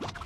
you